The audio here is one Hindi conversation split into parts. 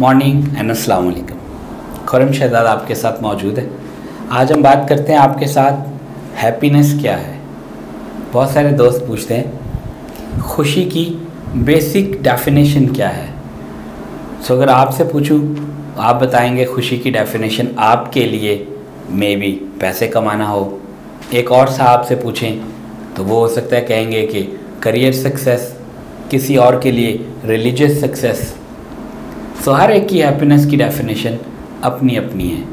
मॉर्निंग एंड अस्सलाम वालेकुम खुरम शहजाद आपके साथ मौजूद है। आज हम बात करते हैं आपके साथ हैप्पीनेस क्या है। बहुत सारे दोस्त पूछते हैं, खुशी की बेसिक डेफिनेशन क्या है? सो अगर आपसे पूछूँ, आप बताएँगे खुशी की डेफिनेशन आपके लिए मे बी पैसे कमाना हो। एक और साहब से पूछें तो वो हो सकता है कहेंगे कि करियर सक्सेस किसी और के लिए रिलीजियस सक्सेस सो हर एक की हैप्पीनेस की डेफिनेशन अपनी अपनी है।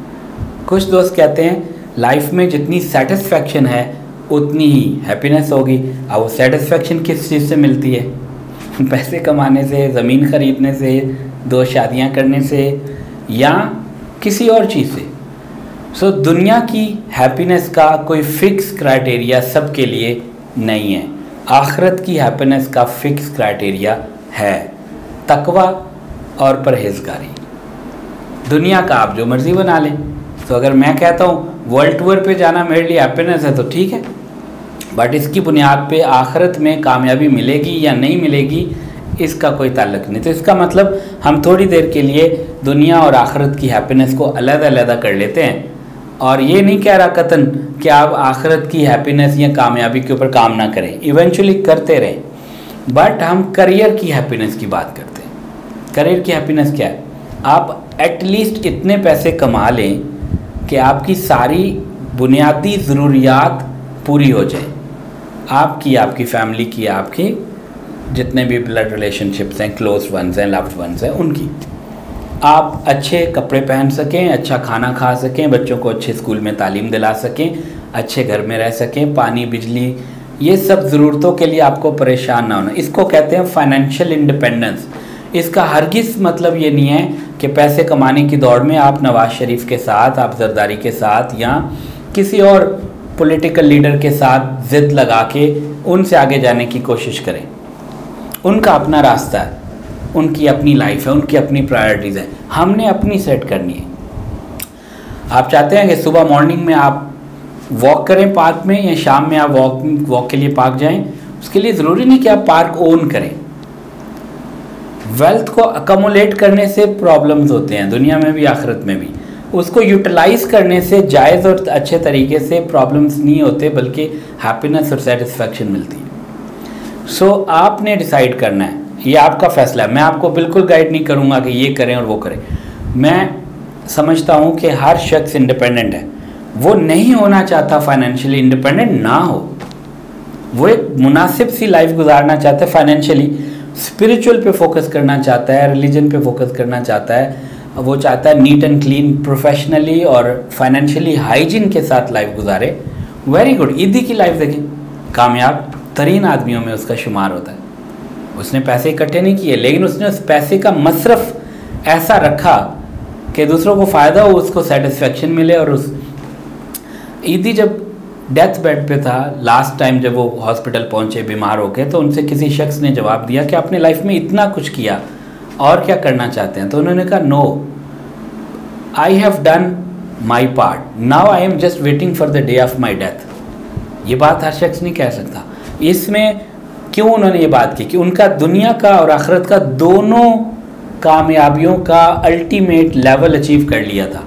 कुछ दोस्त कहते हैं लाइफ में जितनी सेटिस्फैक्शन है उतनी ही हैप्पीनेस होगी। अब वो सेटिस्फैक्शन किस चीज़ से मिलती है? पैसे कमाने से ज़मीन ख़रीदने से दो शादियाँ करने से या किसी और चीज़ से? सो so, दुनिया की हैप्पीनेस का कोई फिक्स क्राइटेरिया सबके लिए नहीं है। आखरत की हैप्पीनेस का फिक्स क्राइटेरिया है। तकवा और परहेजगारी। दुनिया का आप जो मर्ज़ी बना लें। तो अगर मैं कहता हूँ वर्ल्ड टूर पे जाना मेरे लिए हैप्पीनेस है तो ठीक है। बट इसकी बुनियाद पे आखरत में कामयाबी मिलेगी या नहीं मिलेगी, इसका कोई ताल्लुक नहीं। तो इसका मतलब हम थोड़ी देर के लिए दुनिया और आखरत की हैप्पीनेस को अलग अलग कर लेते हैं। और ये नहीं कह रहा कतन कि आप आखरत की हैप्पीनेस या कामयाबी के ऊपर काम ना करें। इवेंचुअली करते रहें। बट हम करियर की हैप्पीनेस की बात करते हैं। करियर की हैप्पीनेस क्या है? आप एटलीस्ट इतने पैसे कमा लें कि आपकी सारी बुनियादी ज़रूरियात पूरी हो जाए। आपकी आपकी फैमिली की, आपकी जितने भी ब्लड रिलेशनशिप्स हैं क्लोज वंस हैं लव्ड वंस हैं, उनकी। आप अच्छे कपड़े पहन सकें अच्छा खाना खा सकें, बच्चों को अच्छे स्कूल में तालीम दिला सकें, अच्छे घर में रह सकें, पानी, बिजली, ये सब ज़रूरतों के लिए आपको परेशान ना होना। इसको कहते हैं फाइनेंशियल इंडिपेंडेंस इसका हरगिज़ मतलब ये नहीं है कि पैसे कमाने की दौड़ में आप नवाज़ शरीफ के साथ, आप जरदारी के साथ या किसी और पॉलिटिकल लीडर के साथ ज़िद लगा के उनसे आगे जाने की कोशिश करें। उनका अपना रास्ता है, उनकी अपनी लाइफ है, उनकी अपनी प्रायोरिटीज़ है। हमने अपनी सेट करनी है। आप चाहते हैं कि सुबह मॉर्निंग में आप वॉक करें पार्क में या शाम में आप वॉक वॉक के लिए पार्क जाएँ? उसके लिए ज़रूरी नहीं कि आप पार्क ओन करें। वेल्थ को अकोमोलेट करने से प्रॉब्लम्स होते हैं दुनिया में भी आखिरत में भी। उसको यूटिलाइज करने से जायज़ और अच्छे तरीके से प्रॉब्लम्स नहीं होते बल्कि हैप्पीनेस और सेटिस्फेक्शन मिलती है। सो so, आपने डिसाइड करना है। ये आपका फैसला है। मैं आपको बिल्कुल गाइड नहीं करूँगा कि ये करें और वो करें। मैं समझता हूँ कि हर शख्स इंडिपेंडेंट है। वो नहीं होना चाहता फाइनेंशियली इंडिपेंडेंट ना हो। वो एक मुनासिब सी लाइफ गुजारना चाहते फाइनेंशियली स्पिरिचुअल पे फोकस करना चाहता है रिलीजन पे फोकस करना चाहता है, वो चाहता है नीट एंड क्लीन प्रोफेशनली और फाइनेंशियली हाइजीन के साथ लाइफ गुजारे। वेरी गुड ईदी की लाइफ देखें। कामयाब, तरीन आदमियों में उसका शुमार होता है। उसने पैसे इकट्ठे नहीं किए, लेकिन उसने उस पैसे का मसरफ ऐसा रखा कि दूसरों को फ़ायदा हो, उसको सेटिस्फेक्शन मिले और उस ईदी जब डेथ बेड पे था। लास्ट टाइम जब वो हॉस्पिटल पहुँचे बीमार होके तो उनसे किसी शख्स ने जवाब दिया कि आपने लाइफ में इतना कुछ किया और क्या करना चाहते हैं? तो उन्होंने कहा no I have done my part now I am just waiting for the day of my death ये बात हर शख्स नहीं कह सकता। इसमें क्यों उन्होंने ये बात की? कि उनका दुनिया का और आखरत का दोनों कामयाबियों का अल्टीमेट लेवल अचीव कर लिया था।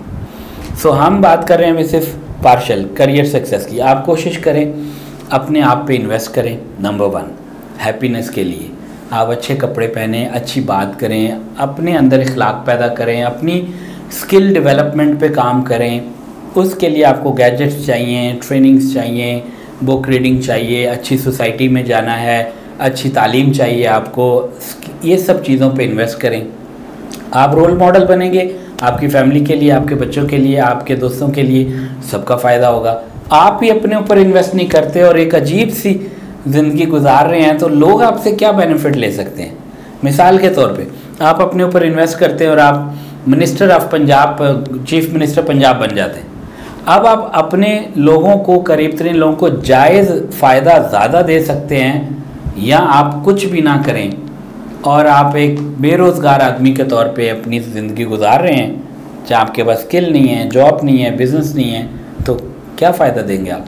सो so, हम बात कर रहे हैं सिर्फ़ पार्शल करियर सक्सेस की। आप कोशिश करें, अपने आप पे इन्वेस्ट करें नंबर वन हैप्पीनेस के लिए। आप अच्छे कपड़े पहने, अच्छी बात करें, अपने अंदर इखलाक पैदा करें, अपनी स्किल डेवलपमेंट पे काम करें। उसके लिए आपको गैजेट्स चाहिए ट्रेनिंग्स चाहिए बुक रीडिंग चाहिए, अच्छी सोसाइटी में जाना है, अच्छी तालीम चाहिए आपको। ये सब चीज़ों पे इन्वेस्ट करें। आप रोल मॉडल बनेंगे आपकी फैमिली के लिए, आपके बच्चों के लिए, आपके दोस्तों के लिए सबका फ़ायदा होगा। आप ही अपने ऊपर इन्वेस्ट नहीं करते और एक अजीब सी ज़िंदगी गुजार रहे हैं तो लोग आपसे क्या बेनिफिट ले सकते हैं? मिसाल के तौर पे, आप अपने ऊपर इन्वेस्ट करते हैं और आप minister of Punjab chief minister Punjab बन जाते हैं। अब आप अपने लोगों को, करीब तरीन लोगों को जायज़ फ़ायदा ज़्यादा दे सकते हैं या आप कुछ भी ना करें और आप एक बेरोज़गार आदमी के तौर पे अपनी ज़िंदगी गुजार रहे हैं चाहे आपके पास स्किल नहीं है जॉब नहीं है बिज़नेस नहीं है तो क्या फ़ायदा देंगे आप?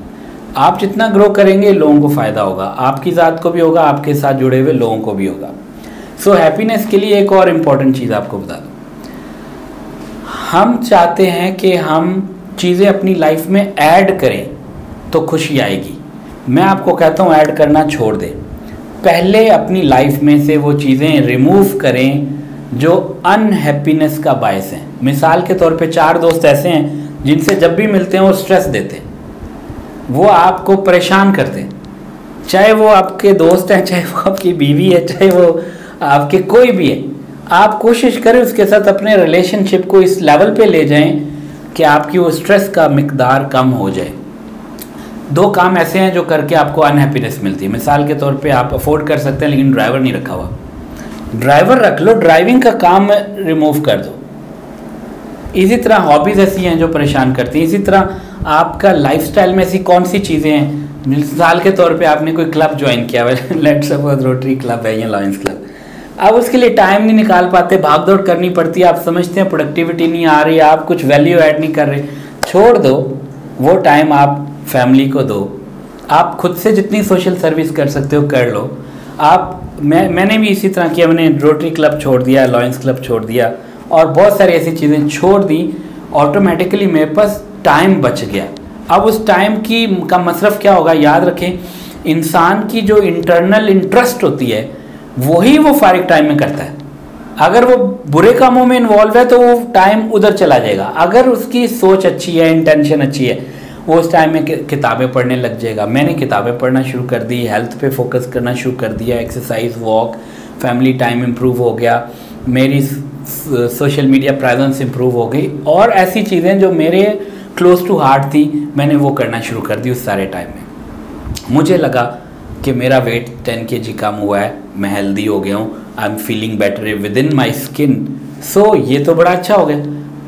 आप जितना ग्रो करेंगे लोगों को फ़ायदा होगा। आपकी ज़ात को भी होगा आपके साथ जुड़े हुए लोगों को भी होगा। सो so, हैप्पीनेस के लिए एक और इंपॉर्टेंट चीज़ आपको बता दूँ। हम चाहते हैं कि हम चीज़ें अपनी लाइफ में ऐड करें तो खुशी आएगी। मैं आपको कहता हूँ ऐड करना छोड़ दें। पहले अपनी लाइफ में से वो चीज़ें रिमूव करें जो अनहैप्पीनेस का बायस हैं। मिसाल के तौर पे चार दोस्त ऐसे हैं जिनसे जब भी मिलते हैं वो स्ट्रेस देते वो आपको परेशान करते चाहे वो आपके दोस्त हैं, चाहे वो आपकी बीवी है, चाहे वो आपके कोई भी है। आप कोशिश करें उसके साथ अपने रिलेशनशिप को इस लेवल पे ले जाएँ कि आपकी वो स्ट्रेस का मकदार कम हो जाए। दो काम ऐसे हैं जो करके आपको अनहैप्पीनेस मिलती है। मिसाल के तौर पे आप अफोर्ड कर सकते हैं, लेकिन ड्राइवर नहीं रखा हुआ। ड्राइवर रख लो ड्राइविंग का काम रिमूव कर दो। इसी तरह हॉबीज़ ऐसी हैं जो परेशान करती हैं। इसी तरह आपका लाइफस्टाइल में ऐसी कौन सी चीज़ें हैं? मिसाल के तौर पे आपने कोई क्लब ज्वाइन किया हुआ लेट सपोज़ रोटरी क्लब है या लॉयंस क्लब आप उसके लिए टाइम नहीं निकाल पाते भाग दौड़ करनी पड़ती है, आप समझते हैं प्रोडक्टिविटी नहीं आ रही, आप कुछ वैल्यू ऐड नहीं कर रहे। छोड़ दो, वो टाइम आप फैमिली को दो। आप खुद से जितनी सोशल सर्विस कर सकते हो, कर लो। आप, मैं, मैंने भी इसी तरह किया, मैंने रोटरी क्लब छोड़ दिया लॉयंस क्लब छोड़ दिया और बहुत सारी ऐसी चीज़ें छोड़ दी। ऑटोमेटिकली मेरे पास टाइम बच गया। अब उस टाइम की, का मसरफ क्या होगा, याद रखें, इंसान की जो इंटरनल इंटरेस्ट होती है, वही वो फारिग टाइम में करता है। अगर वो बुरे कामों में इन्वॉल्व है तो वो टाइम उधर चला जाएगा। अगर उसकी सोच अच्छी है इंटेंशन अच्छी है वो उस टाइम में किताबें पढ़ने लग जाएगा। मैंने किताबें पढ़ना शुरू कर दी हेल्थ पे फोकस करना शुरू कर दिया exercise walk family time improve हो गया, मेरी सोशल मीडिया प्रेजेंस इम्प्रूव हो गई और ऐसी चीज़ें जो मेरे क्लोज टू हार्ट थी, मैंने वो करना शुरू कर दी उस सारे टाइम में। मुझे लगा कि मेरा वेट टेन के जी कम हुआ है, मैं हेल्दी हो गया हूँ I am feeling better within my skin so ये तो बड़ा अच्छा हो गया।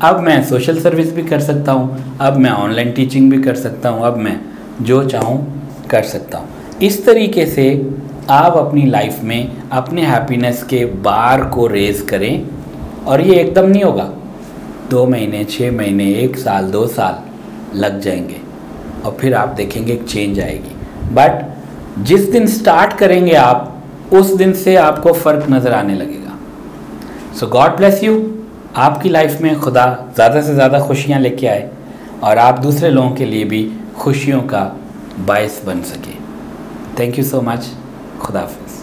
अब मैं सोशल सर्विस भी कर सकता हूँ, अब मैं ऑनलाइन टीचिंग भी कर सकता हूँ, अब मैं जो चाहूँ कर सकता हूँ। इस तरीके से आप अपनी लाइफ में अपने हैप्पीनेस के बार को रेज करें और ये एकदम नहीं होगा। दो महीने छः महीने, एक साल, दो साल लग जाएँगे और फिर आप देखेंगे एक चेंज आएगी। बट जिस दिन स्टार्ट करेंगे आप, उस दिन से आपको फ़र्क नज़र आने लगेगा। सो गॉड ब्लेस यू आपकी लाइफ में खुदा ज़्यादा से ज़्यादा खुशियाँ लेके आए और आप दूसरे लोगों के लिए भी खुशियों का बायस बन सके। थैंक यू सो मच खुदा हाफिज़।